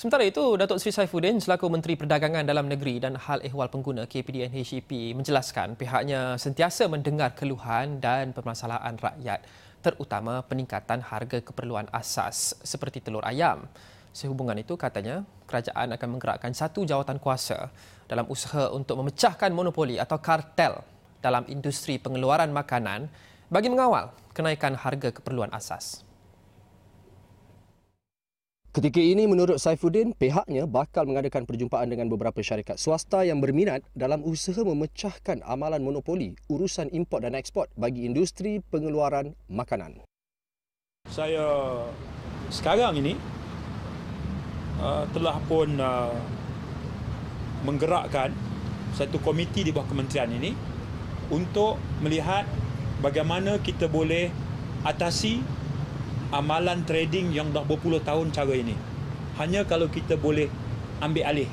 Sementara itu, Datuk Seri Saifuddin selaku Menteri Perdagangan Dalam Negeri dan Hal Ehwal Pengguna KPDN HEP menjelaskan pihaknya sentiasa mendengar keluhan dan permasalahan rakyat terutama peningkatan harga keperluan asas seperti telur ayam. Sehubungan itu katanya kerajaan akan menggerakkan satu jawatan kuasa dalam usaha untuk memecahkan monopoli atau kartel dalam industri pengeluaran makanan bagi mengawal kenaikan harga keperluan asas. Ketika ini menurut Saifuddin, pihaknya bakal mengadakan perjumpaan dengan beberapa syarikat swasta yang berminat dalam usaha memecahkan amalan monopoli urusan import dan ekspor bagi industri pengeluaran makanan. Saya sekarang ini uh, telah pun uh, menggerakkan satu komiti di bawah kementerian ini untuk melihat bagaimana kita boleh atasi amalan trading yang dah berpuluh tahun cara ini. Hanya kalau kita boleh ambil alih.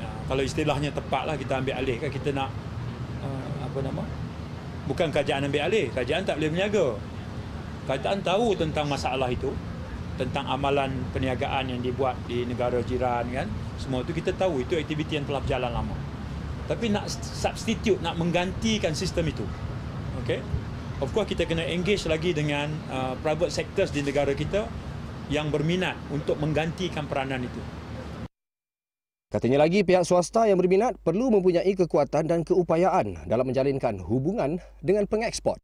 Ya, kalau istilahnya tepatlah kita ambil alih kan kita nak uh, apa nama? Bukan kerajaan ambil alih, kerajaan tak boleh berniaga. Kerajaan tahu tentang masalah itu, tentang amalan perniagaan yang dibuat di negara jiran kan. Semua itu kita tahu itu aktiviti yang telah berjalan lama. Tapi nak substitute, nak menggantikan sistem itu. Okay? Of course kita kena engage lagi dengan uh, private sectors di negara kita yang berminat untuk menggantikan peranan itu. Katanya lagi pihak swasta yang berminat perlu mempunyai kekuatan dan keupayaan dalam menjalinkan hubungan dengan pengeksport.